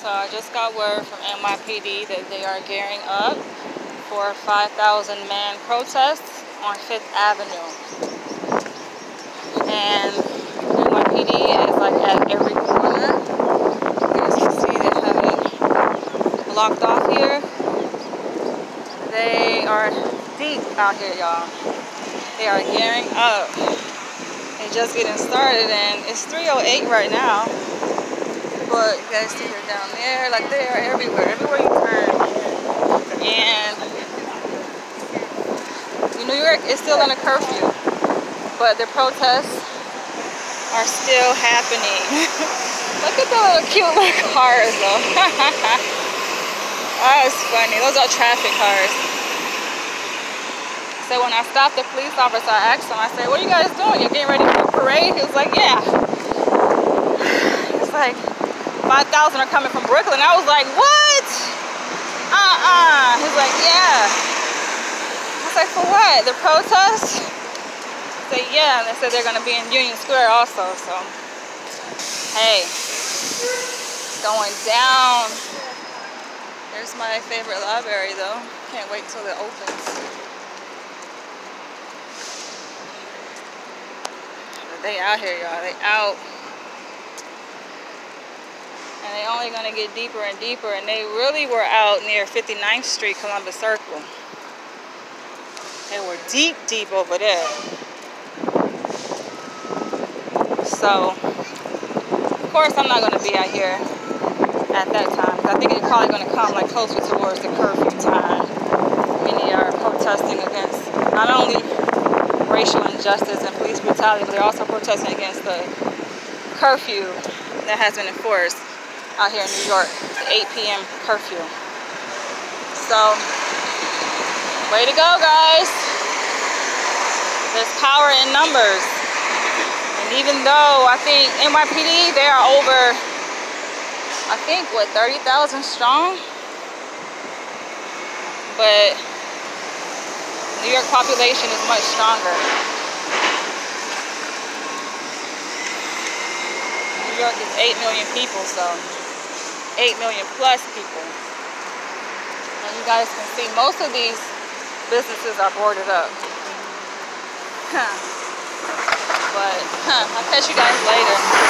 So I just got word from NYPD that they are gearing up for a 5,000 man protest on Fifth Avenue. And NYPD is like at every corner. As you see, they have it blocked off here. They are deep out here, y'all. They are gearing up and just getting started and it's 308 right now but you guys see her down there like they are everywhere everywhere you turn and New York is still in a curfew but the protests are still happening look at the little cute little cars though that's funny those are traffic cars so when I stopped the police officer, I asked him, I said, what are you guys doing? You're getting ready for a parade? He was like, yeah. It's like, 5,000 are coming from Brooklyn. I was like, what? Uh-uh. He's like, yeah. I was like, for what? The protest? I said, yeah. And they said they're going to be in Union Square also. So, hey, going down. There's my favorite library, though. Can't wait till it opens. They out here, y'all. They out and they're only going to get deeper and deeper and they really were out near 59th Street Columbus Circle. They were deep deep over there. So of course I'm not going to be out here at that time I think it's probably going to come like closer towards the curfew time. Many are protesting against not only racial injustice and police brutality but they're also protesting against the curfew that has been enforced out here in New York, 8 p.m. curfew. So, way to go, guys. There's power in numbers. And even though I think NYPD, they are over, I think, what, 30,000 strong? But New York population is much stronger. New York is 8 million people, so 8 million plus people. And you guys can see most of these businesses are boarded up. but huh, I'll catch you guys later.